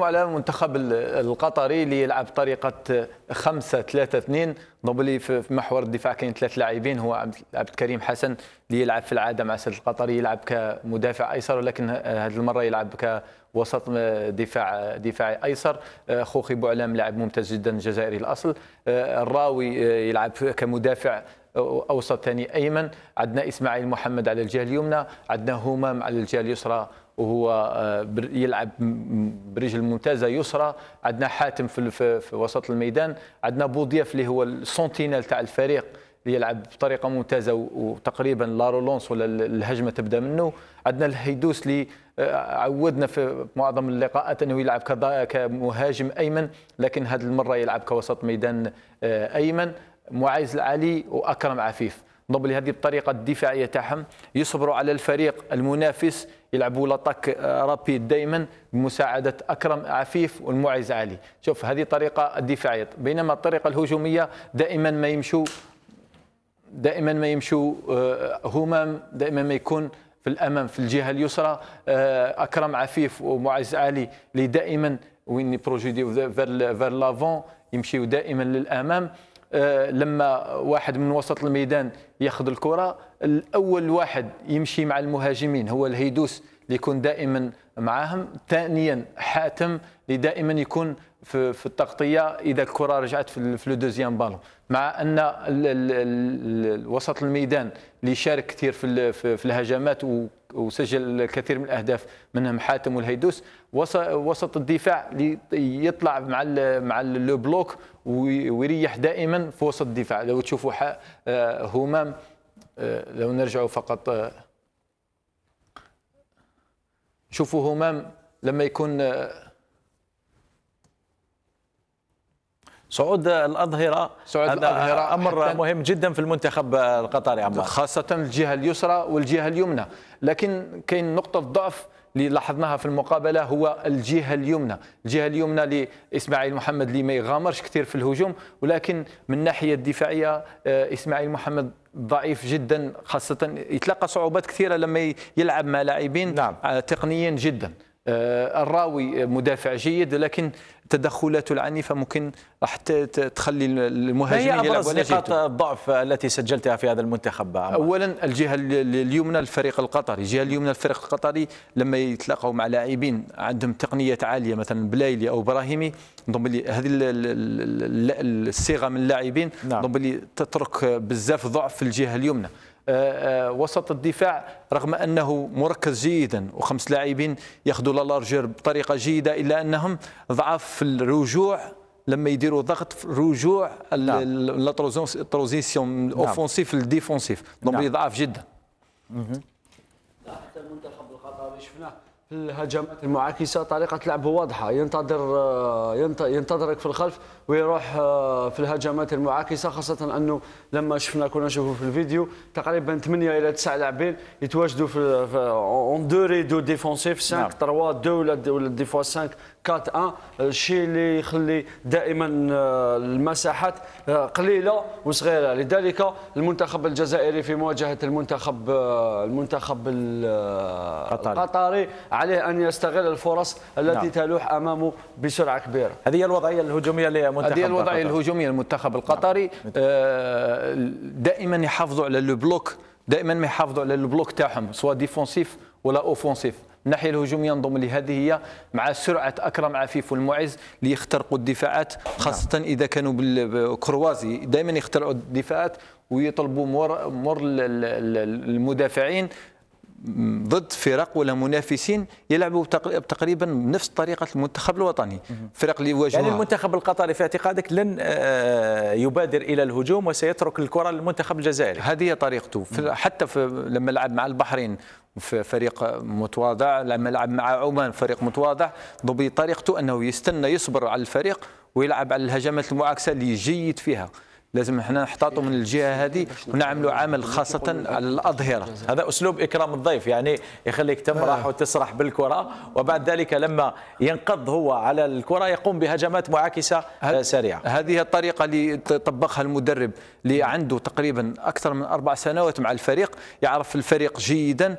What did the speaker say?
على المنتخب القطري اللي يلعب بطريقه 5 3 2 دوبلي في محور الدفاع كاين ثلاث لاعبين هو عبد الكريم حسن اللي يلعب في العادة مع السد القطري يلعب كمدافع أيسر ولكن هذه المرة يلعب كوسط دفاع دفاعي أيسر. خوخي بوعلام لاعب ممتاز جدا جزائري الأصل. الراوي يلعب كمدافع أوسط ثاني أيمن. عندنا إسماعيل محمد على الجهة اليمنى. عندنا همام على الجهة اليسرى وهو آه، يلعب برجل ممتازة يسرى. عندنا حاتم في, في وسط الميدان. عندنا بوضياف اللي هو ال sentinelle تاع الفريق يلعب بطريقة ممتازة وتقريبا la relance ولا الهجمة تبدأ منه. عندنا الهيدوس اللي آه، عودنا في معظم اللقاءات أنه يلعب كمهاجم أيمن لكن هذه المرة يلعب كوسط ميدان آه، أيمن. معز علي وأكرم عفيف. نظن هذه الطريقة الدفاعية تاعهم. يصبروا على الفريق المنافس يلعبوا l'attaque آه، rapide دائما بمساعدة أكرم عفيف والمعز علي شوف هذه طريقة الدفاعية. بينما الطريقة الهجومية دائما ما يمشوا دائما ما يمشوا آه، همام دائما ما يكون في الأمام في الجهة اليسرى. آه، أكرم عفيف ومعز علي اللي دائما وين projetés vers l'avant يمشيوا دائما للأمام. لما واحد من وسط الميدان ياخذ الكرة الأول واحد يمشي مع المهاجمين هو الهيدوس يكون دائما معاهم. ثانيا حاتم اللي دائما يكون في, في التغطية إذا الكرة رجعت في, لو دوزيام بالون. مع أن وسط الميدان اللي يشارك كثير في, في, الهجمات وسجل الكثير من الأهداف منهم حاتم والهيدوس. وسط الدفاع اللي يطلع مع مع لو بلوك ويريح دائما في وسط الدفاع. لو تشوفوا آه، همام آه، لو نرجعوا فقط آه، شوفوا همام لما يكون صعود الأظهرة صعود هذا الأظهرة أمر مهم جدا في المنتخب القطري عمار خاصة الجهة اليسرى والجهة اليمنى. لكن كاين نقطة ضعف اللي لاحظناها في المقابلة هو الجهة اليمنى، الجهة اليمنى لإسماعيل محمد اللي ما يغامرش كثير في الهجوم ولكن من الناحية الدفاعية آه، إسماعيل محمد ضعيف جدا خاصة يتلقى صعوبات كثيرة لما يلعب مع لاعبين نعم. آه، تقنيين جدا. آه، الراوي مدافع جيد لكن تدخلاته العنيفه ممكن راح تخلي المهاجمين هي ابرز نقاط الضعف التي سجلتها في هذا المنتخب اولا الجهة اليمنى الفريق القطري. الجهة اليمنى الفريق القطري لما يتلاقوا مع لاعبين عندهم تقنيات عالية مثلا بلايلي أو إبراهيمي هذه الصيغة من اللاعبين نعم. تترك بزاف ضعف في الجهة اليمنى. وسط الدفاع رغم أنه مركز جيدا وخمس لاعبين ياخذوا largeur بطريقة جيدة إلا أنهم ضعاف في الرجوع لما يديروا ضغط في رجوع la transition offensive لل défensive. donc ضعاف جدا. حتى المنتخب القطري شفناه الهجمات المعاكسة. طريقة لعبه واضحة. ينتظر آه، ينتظرك في الخلف ويروح آه، في الهجمات المعاكسة خاصة أنه لما شفنا كنا نشوفوا في الفيديو تقريبا 8 إلى 9 لاعبين يتواجدوا في en deux rideaux défensifs 5 3 2 ولا des fois 5 4 1 الشيء اللي يخلي دائما آه، المساحات قليلة وصغيرة. لذلك المنتخب الجزائري في مواجهة المنتخب المنتخب القطري عليه أن يستغل الفرص التي نعم. تلوح أمامه بسرعة كبيرة هذه هي الوضعية الهجومية لمنتخب هذه الوضعية الهجومية للمنتخب القطري نعم. آه، دائما يحافظوا على le bloc دائما ما يحافظوا على ال bloc تاعهم سواء défensif ولا offensif الناحيه الهجومية نضم لهذه هي مع سرعة أكرم عفيف والمعز ليخترقوا الدفاعات خاصة نعم. إذا كانوا بال croisé دائما يخترقوا الدفاعات ويطلبوا مر مر المدافعين ضد فرق ولا منافسين يلعبوا تقريبا بنفس طريقة المنتخب الوطني فرق اللي يواجهوها يعني المنتخب القطري في اعتقادك لن آه، يبادر إلى الهجوم وسيترك الكرة للمنتخب الجزائري؟ هذه طريقته. حتى في لما لعب مع البحرين في فريق متواضع لما لعب مع عمان فريق متواضع بطريقته أنه يستنى يصبر على الفريق ويلعب على الهجمات المعاكسة اللي جيد فيها. لازم إحنا نحتاطوا من الجهة هذه ونعملوا عمل خاصة على الأظهرة. هذا أسلوب إكرام الضيف يعني يخليك تمرح وتسرح بالكرة وبعد ذلك لما ينقض هو على الكرة يقوم بهجمات معاكسة سريعة. هذه الطريقة اللي طبقها المدرب اللي عنده تقريبا أكثر من أربع سنوات مع الفريق يعرف الفريق جيدا